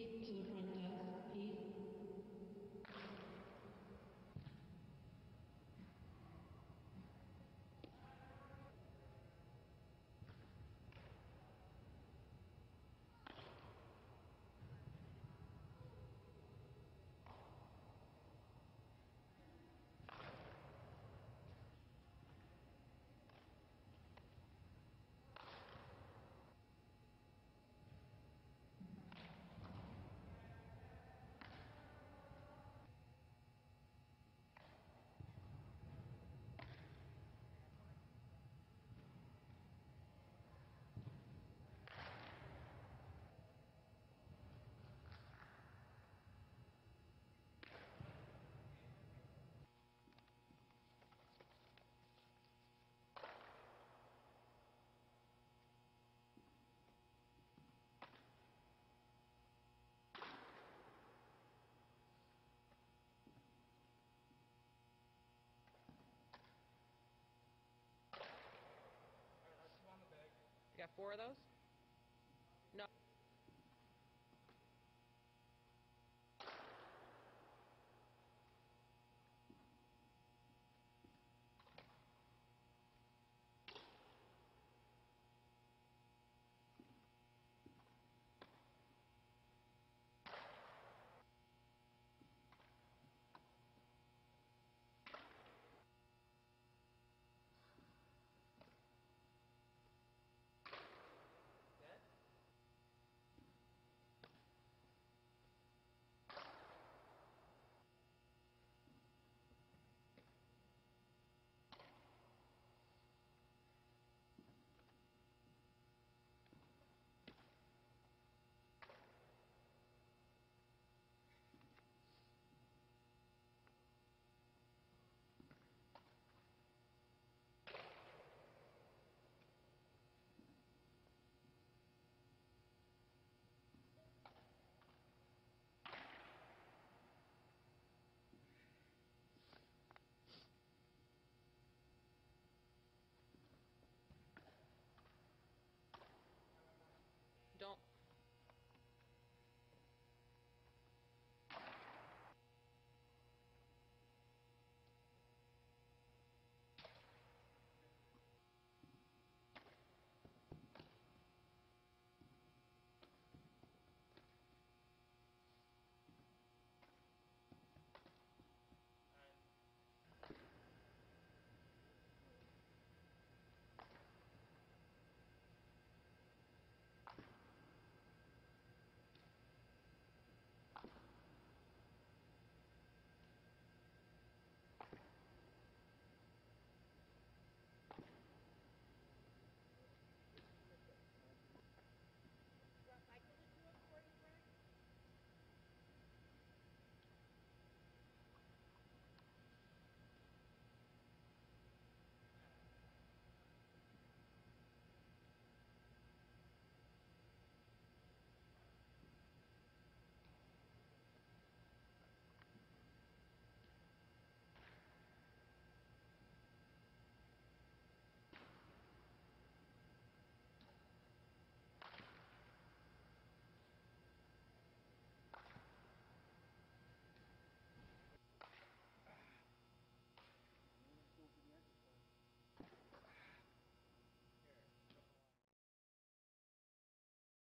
Eight to Got four of those?